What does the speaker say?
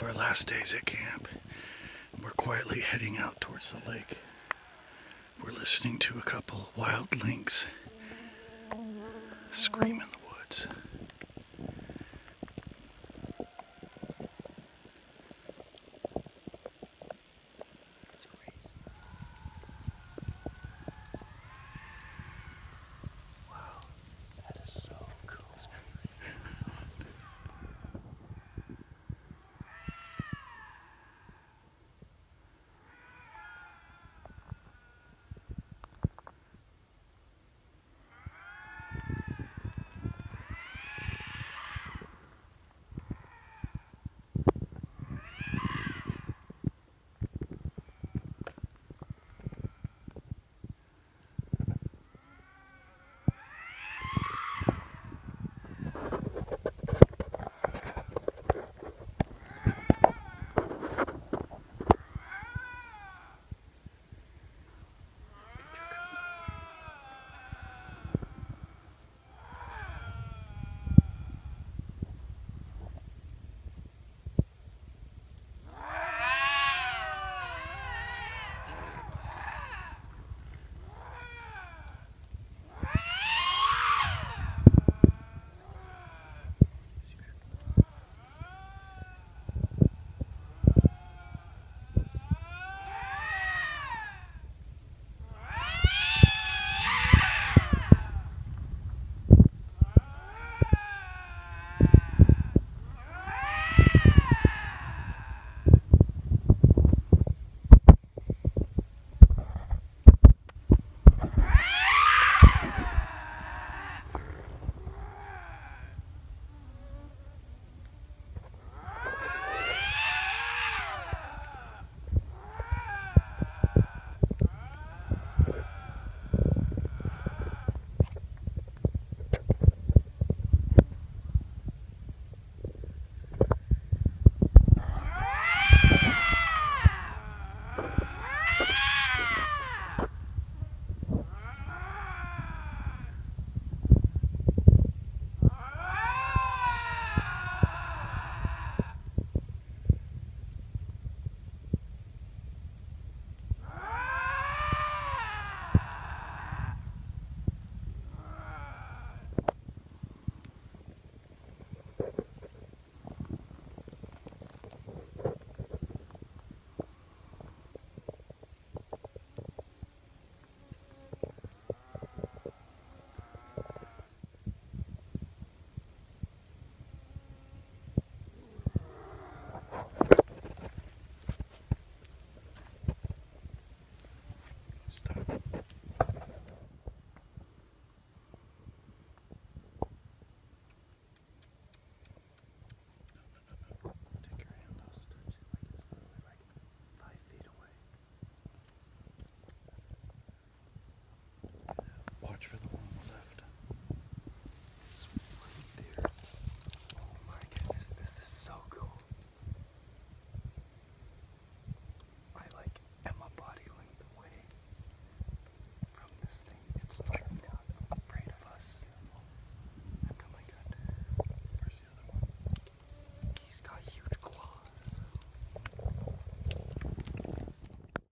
of our last days at camp. We're quietly heading out towards the lake. We're listening to a couple wild lynx scream in the woods.